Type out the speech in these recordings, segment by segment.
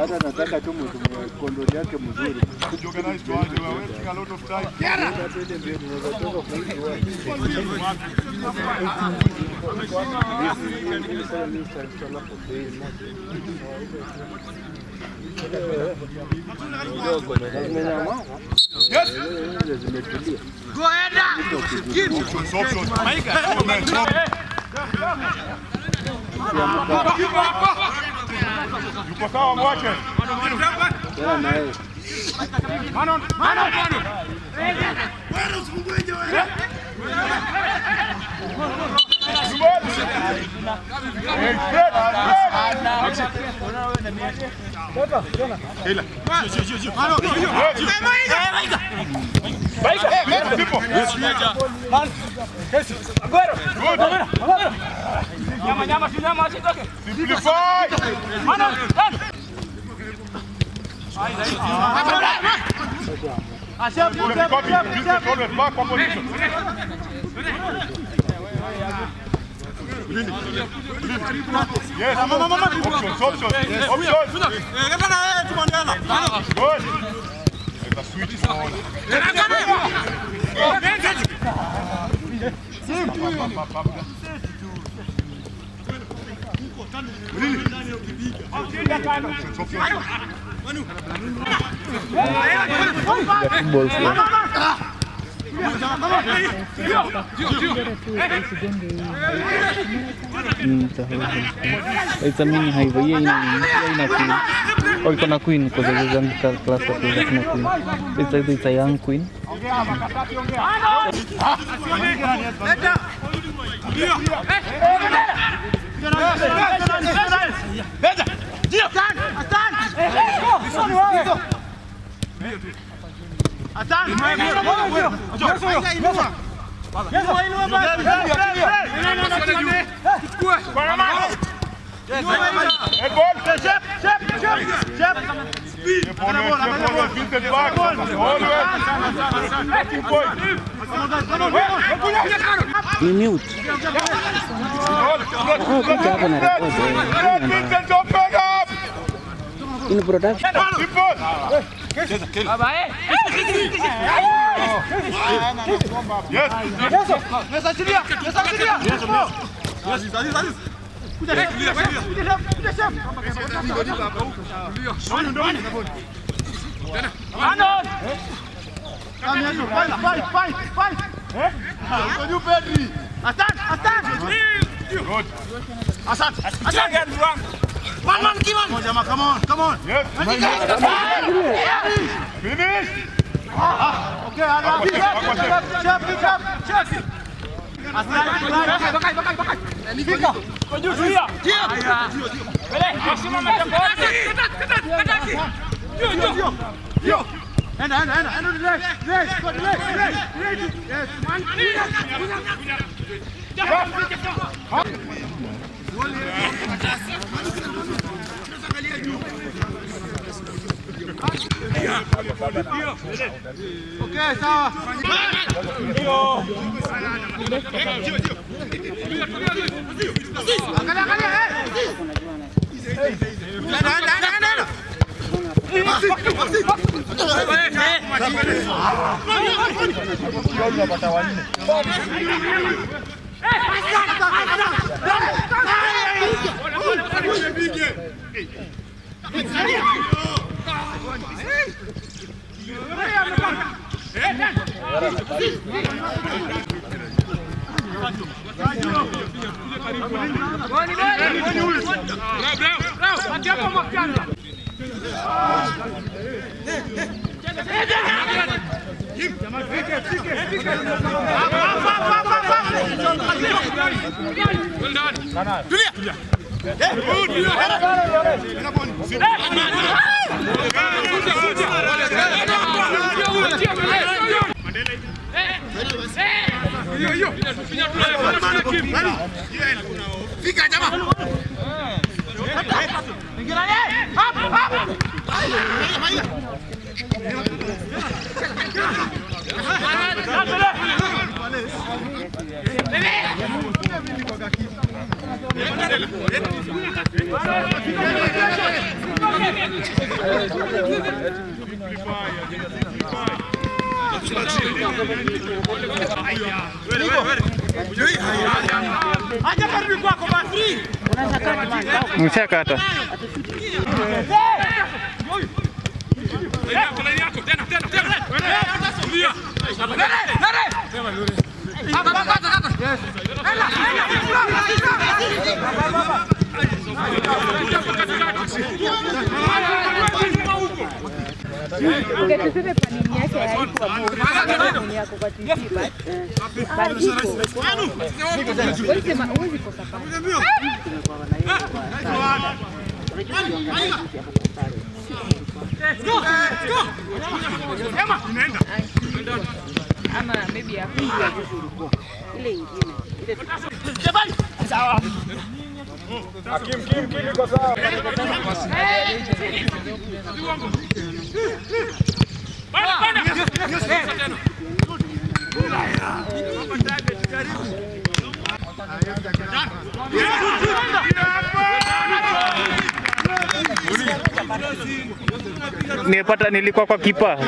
hata nataka tu kondoli yake mzuri. Jupoção, bote! Mano, mano, mano! Vamos, Guguinho! Agora! Agora! Agora! Nyama, nyama, si nyama, asitoke. Simplify. Yes. Football Walikuwa na queen kwa sababu zangu class ya pili kuna queen. It's either it's a young queen. Ongea Olha, olha, olha. Foi. Limite. Oh, good job on that. Oh, baby. In production. Yes. Cuida, cuida, cuida, cuida, cuida, chefe! Mano! Vai, vai, vai, vai! Antonio Pedri. Attaque, attaque. Good. Assad, Assad. Man, man, give on. Come on, come on, come on. Yes. Finish. Ah, okay, Adam. Chef, chef, chef. Assad, Assad. Assad. أنا أنا أنا أنا ليش؟ ليش؟ ليش؟ ليش؟ أوكي سوا. أنا أنا أنا أنا Bravo, bravo! Finish. Tulia. Acha karibu kwako basi. Mshakata. Tuseme panini yake haikuwa bure, yako kwa. Ama maybe ya ile ingine ile. Nimepata nilikuwa kwa kipa.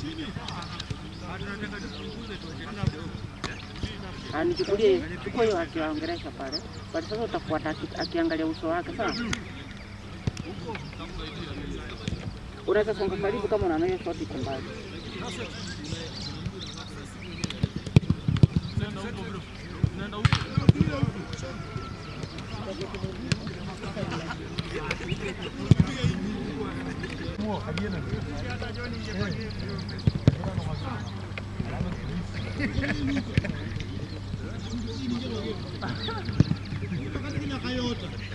Chini. Hata nataka tupunguze tuweke ndio. anichukulie chukua hiyo akiwaongelesha pale pale. Sasa utakuwa akiangalia uso wake sawa. Unaweza songa karibu kama unaona hiyo sauti iko mbali. Toyota.